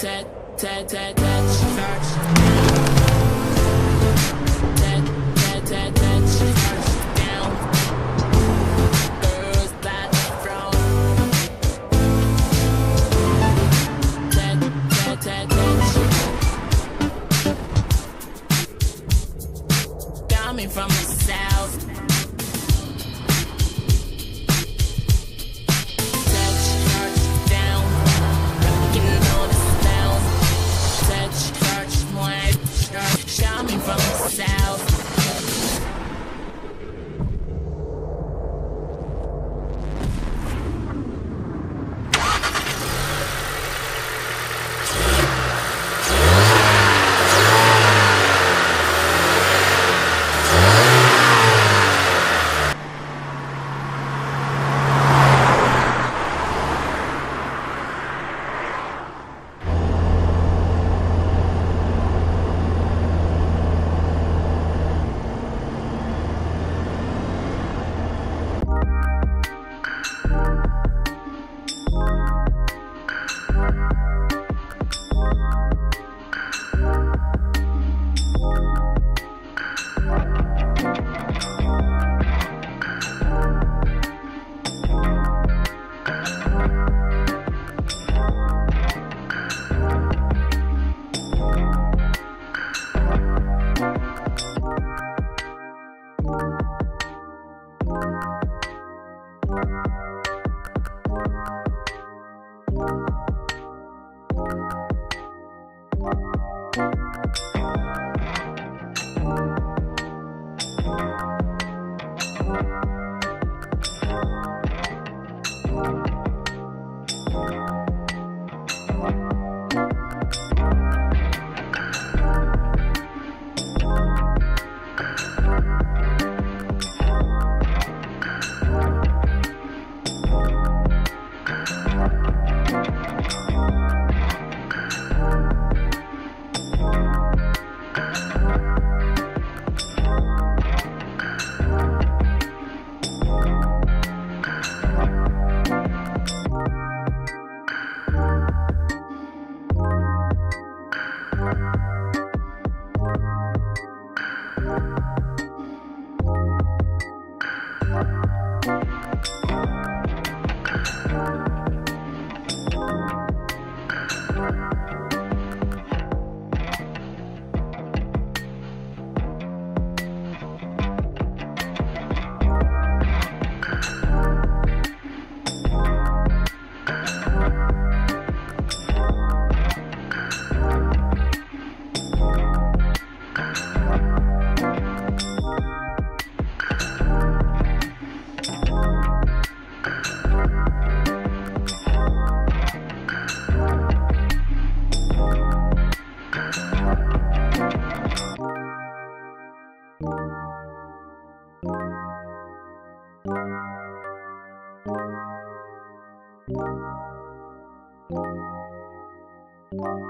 touch, touch, touch, touch. Thank you.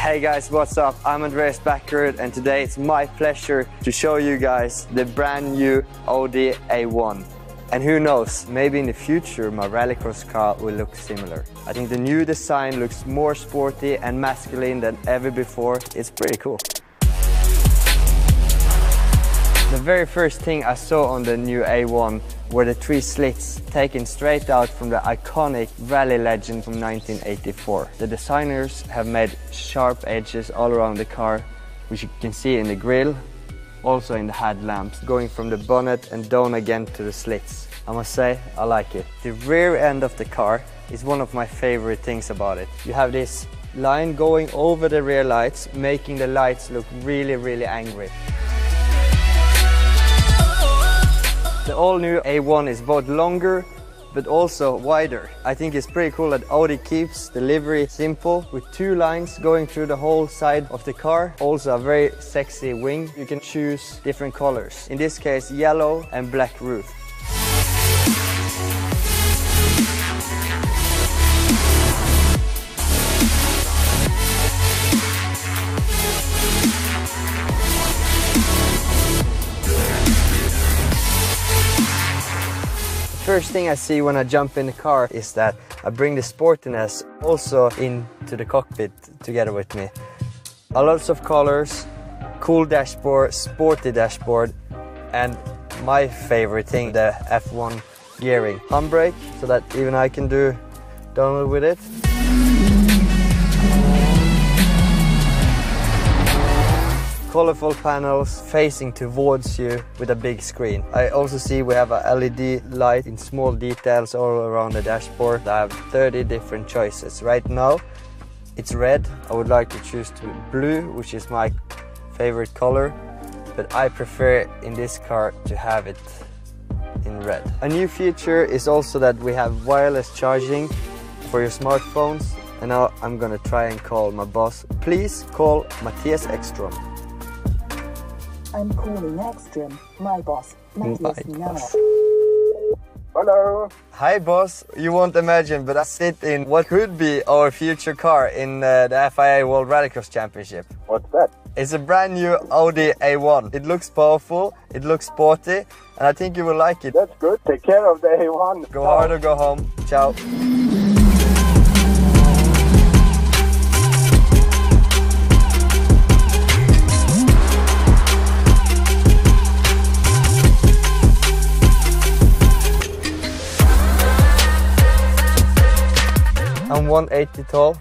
Hey guys, what's up? I'm Andreas Bakkerud and today it's my pleasure to show you guys the brand new Audi A1. And who knows, maybe in the future my rallycross car will look similar. I think the new design looks more sporty and masculine than ever before. It's pretty cool. Very first thing I saw on the new A1 were the three slits taken straight out from the iconic rally legend from 1984. The designers have made sharp edges all around the car, which you can see in the grille, also in the headlamps, going from the bonnet and down again to the slits. I must say, I like it. The rear end of the car is one of my favorite things about it. You have this line going over the rear lights, making the lights look really, really angry. The all-new A1 is both longer but also wider. I think it's pretty cool that Audi keeps the livery simple with two lines going through the whole side of the car. Also a very sexy wing. You can choose different colors. In this case yellow and black roof. First thing I see when I jump in the car is that I bring the sportiness also into the cockpit together with me. A lots of colors, cool dashboard, sporty dashboard, and my favorite thing, the F1 gearing. Handbrake, so that even I can do download with it. Colorful panels facing towards you with a big screen. I also see we have a LED light in small details all around the dashboard. I have 30 different choices. Right now it's red. I would like to choose to blue, which is my favorite color, but I prefer in this car to have it in red. A new feature is also that we have wireless charging for your smartphones and now I'm gonna try and call my boss. Please call Mattias Ekstrom. I'm calling Ekstrom, my boss, Mattias boss. Hello. Hi boss, you won't imagine, but I sit in what could be our future car in uh, the FIA World Rallycross Championship. What's that? It's a brand new Audi A1. It looks powerful, it looks sporty, and I think you will like it. That's good. Take care of the A1. Go hard or go home. Ciao. 180 tall,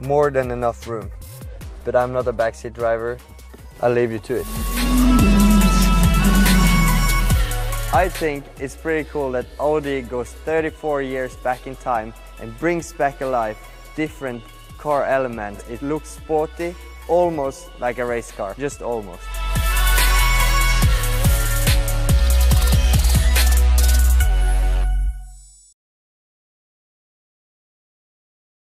more than enough room. But I'm not a backseat driver, I'll leave you to it. I think it's pretty cool that Audi goes 34 years back in time and brings back alive different car elements. It looks sporty, almost like a race car, just almost.